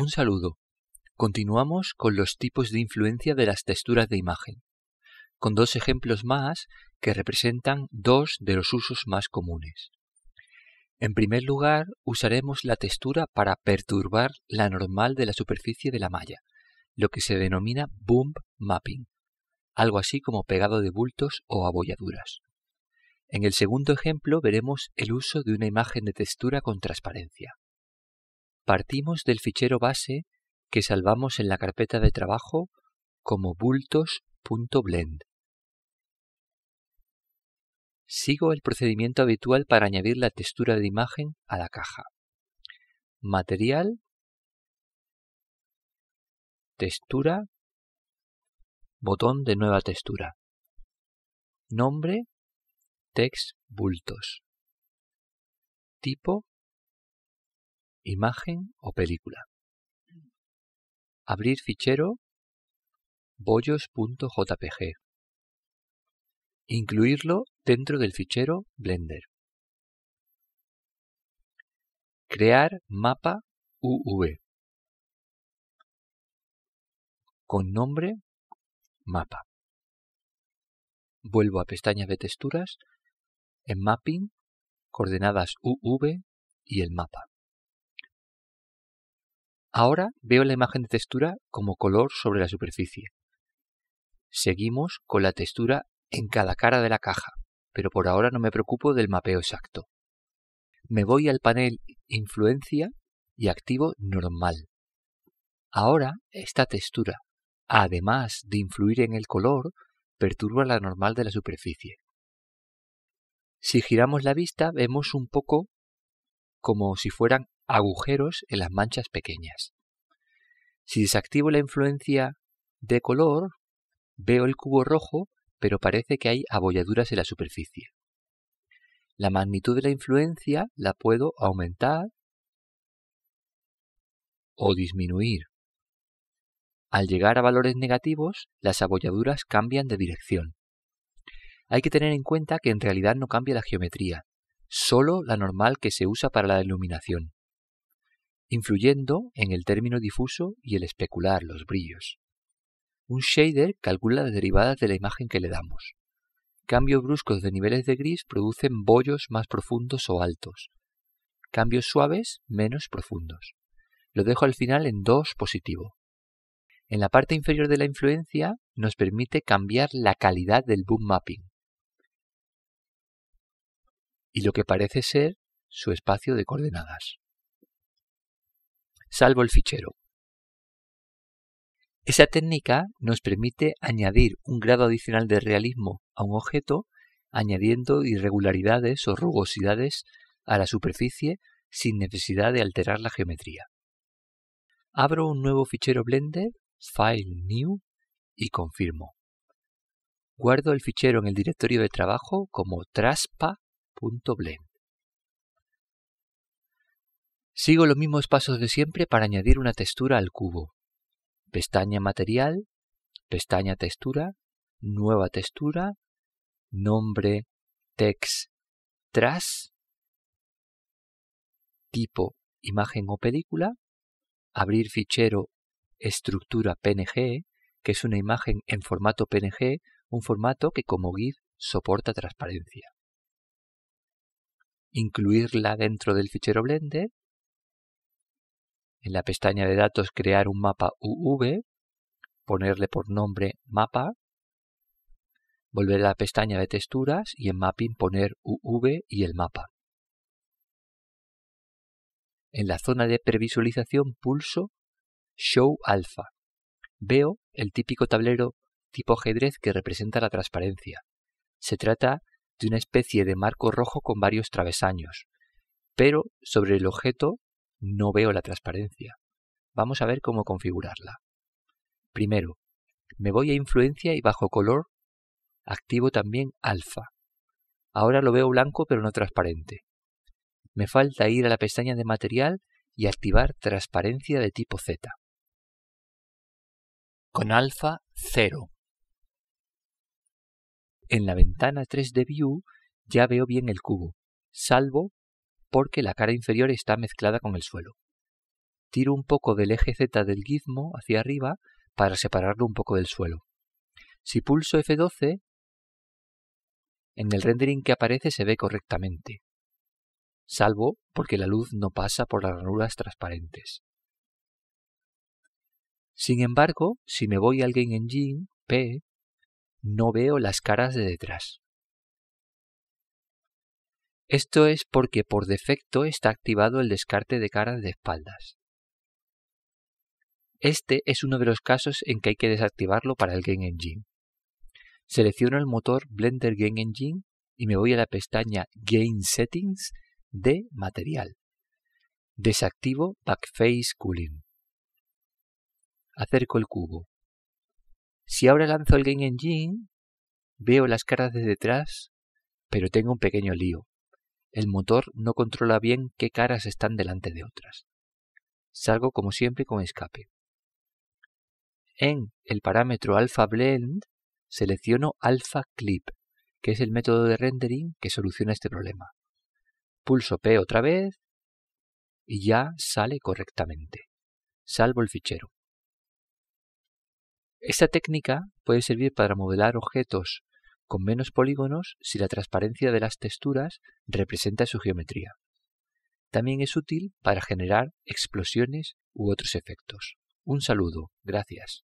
Un saludo. Continuamos con los tipos de influencia de las texturas de imagen, con dos ejemplos más que representan dos de los usos más comunes. En primer lugar, usaremos la textura para perturbar la normal de la superficie de la malla, lo que se denomina bump mapping, algo así como pegado de bultos o abolladuras. En el segundo ejemplo veremos el uso de una imagen de textura con transparencia. Partimos del fichero base que salvamos en la carpeta de trabajo como bultos.blend. Sigo el procedimiento habitual para añadir la textura de imagen a la caja. Material, textura, botón de nueva textura. Nombre, text bultos. Tipo, imagen o película. Abrir fichero, bollos.jpg. Incluirlo dentro del fichero Blender. Crear mapa UV. Con nombre mapa. Vuelvo a pestaña de texturas, en mapping, coordenadas UV y el mapa. Ahora veo la imagen de textura como color sobre la superficie. Seguimos con la textura en cada cara de la caja, pero por ahora no me preocupo del mapeo exacto. Me voy al panel Influencia y activo Normal. Ahora esta textura, además de influir en el color, perturba la normal de la superficie. Si giramos la vista vemos un poco como si fueran agujeros en las manchas pequeñas. Si desactivo la influencia de color, veo el cubo rojo pero parece que hay abolladuras en la superficie. La magnitud de la influencia la puedo aumentar o disminuir. Al llegar a valores negativos, las abolladuras cambian de dirección. Hay que tener en cuenta que en realidad no cambia la geometría, solo la normal que se usa para la iluminación, influyendo en el término difuso y el especular, los brillos. Un shader calcula las derivadas de la imagen que le damos. Cambios bruscos de niveles de gris producen bollos más profundos o altos. Cambios suaves menos profundos. Lo dejo al final en 2 positivo. En la parte inferior de la influencia nos permite cambiar la calidad del boom mapping y lo que parece ser su espacio de coordenadas. Salvo el fichero. Esa técnica nos permite añadir un grado adicional de realismo a un objeto añadiendo irregularidades o rugosidades a la superficie sin necesidad de alterar la geometría. Abro un nuevo fichero Blender, File New y confirmo. Guardo el fichero en el directorio de trabajo como traspa.blend. Sigo los mismos pasos de siempre para añadir una textura al cubo pestaña material, pestaña textura, nueva textura, nombre text tras, tipo imagen o película, abrir fichero estructura PNG, que es una imagen en formato PNG, un formato que como GIF soporta transparencia. Incluirla dentro del fichero Blender en la pestaña de datos crear un mapa UV, ponerle por nombre mapa, volver a la pestaña de texturas y en mapping poner UV y el mapa. En la zona de previsualización pulso Show Alpha. Veo el típico tablero tipo ajedrez que representa la transparencia. Se trata de una especie de marco rojo con varios travesaños, pero sobre el objeto no veo la transparencia. Vamos a ver cómo configurarla. Primero, me voy a influencia y bajo color activo también alfa. Ahora lo veo blanco pero no transparente. Me falta ir a la pestaña de material y activar transparencia de tipo Z. Con alfa 0. En la ventana 3D View ya veo bien el cubo, salvo porque la cara inferior está mezclada con el suelo. tiro un poco del eje Z del gizmo hacia arriba para separarlo un poco del suelo. Si pulso F12, en el rendering que aparece se ve correctamente, salvo porque la luz no pasa por las ranuras transparentes. Sin embargo, si me voy al Game Engine, P, no veo las caras de detrás. Esto es porque por defecto está activado el descarte de caras de espaldas. Este es uno de los casos en que hay que desactivarlo para el Game Engine. Selecciono el motor Blender Game Engine y me voy a la pestaña Game Settings de Material. Desactivo Backface Cooling. Acerco el cubo. Si ahora lanzo el Game Engine, veo las caras de detrás, pero tengo un pequeño lío. El motor no controla bien qué caras están delante de otras. Salgo como siempre con escape. En el parámetro Alpha Blend selecciono Alpha Clip, que es el método de rendering que soluciona este problema. Pulso P otra vez y ya sale correctamente. Salvo el fichero. Esta técnica puede servir para modelar objetos con menos polígonos si la transparencia de las texturas representa su geometría. También es útil para generar explosiones u otros efectos. Un saludo, gracias.